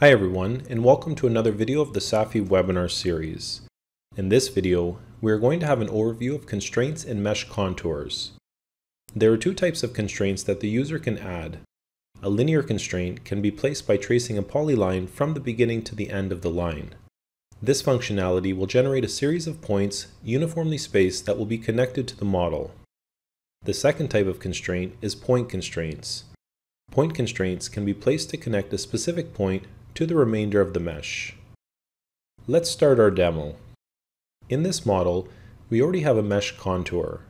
Hi everyone, and welcome to another video of the SAFI webinar series. In this video, we are going to have an overview of constraints and mesh contours. There are two types of constraints that the user can add. A linear constraint can be placed by tracing a polyline from the beginning to the end of the line. This functionality will generate a series of points uniformly spaced that will be connected to the model. The second type of constraint is point constraints. Point constraints can be placed to connect a specific point to the remainder of the mesh. Let's start our demo. In this model, we already have a mesh contour.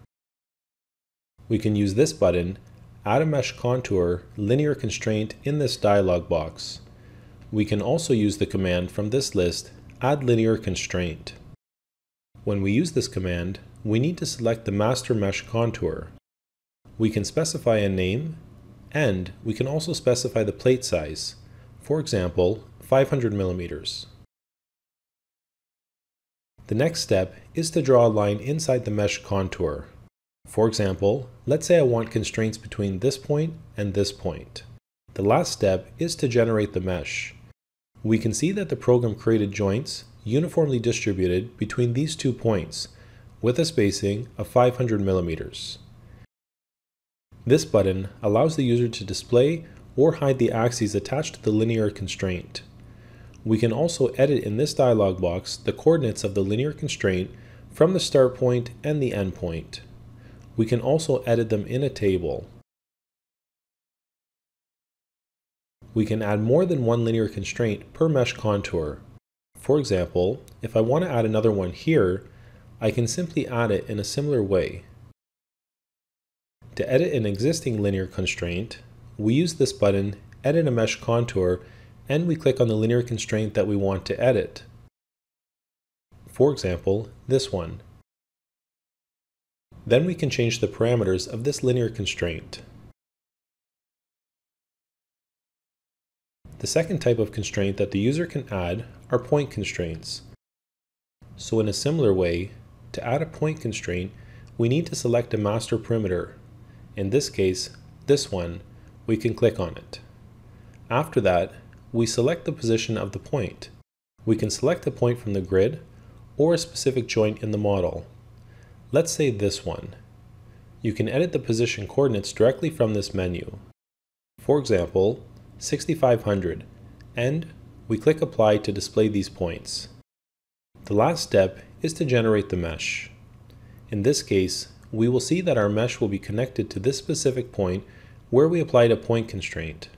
We can use this button, Add a Mesh Contour Linear Constraint in this dialog box. We can also use the command from this list, Add Linear Constraint. When we use this command, we need to select the master mesh contour. We can specify a name and we can also specify the plate size, for example, 500 millimeters. The next step is to draw a line inside the mesh contour. For example, let's say I want constraints between this point and this point. The last step is to generate the mesh. We can see that the program created joints uniformly distributed between these two points with a spacing of 500 millimeters. This button allows the user to display or hide the axes attached to the linear constraint. We can also edit in this dialog box the coordinates of the linear constraint from the start point and the end point. We can also edit them in a table. We can add more than one linear constraint per mesh contour. For example, if I want to add another one here, I can simply add it in a similar way. To edit an existing linear constraint, we use this button, Edit a Mesh Contour, and we click on the linear constraint that we want to edit. For example, this one. Then we can change the parameters of this linear constraint. The second type of constraint that the user can add are point constraints. So in a similar way, to add a point constraint, we need to select a master perimeter in this case, this one, we can click on it. After that, we select the position of the point. We can select a point from the grid or a specific joint in the model. Let's say this one. You can edit the position coordinates directly from this menu. For example, 6500, and we click Apply to display these points. The last step is to generate the mesh. In this case, we will see that our mesh will be connected to this specific point where we applied a point constraint.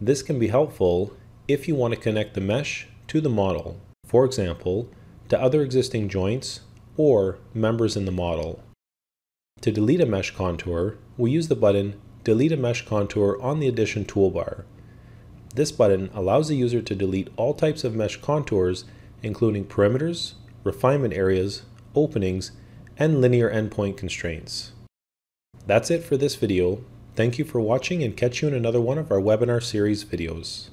This can be helpful if you want to connect the mesh to the model, for example, to other existing joints or members in the model. To delete a mesh contour, we use the button Delete a Mesh Contour on the Addition toolbar. This button allows the user to delete all types of mesh contours, including perimeters, refinement areas, openings, and linear endpoint constraints. That's it for this video. Thank you for watching and catch you in another one of our webinar series videos.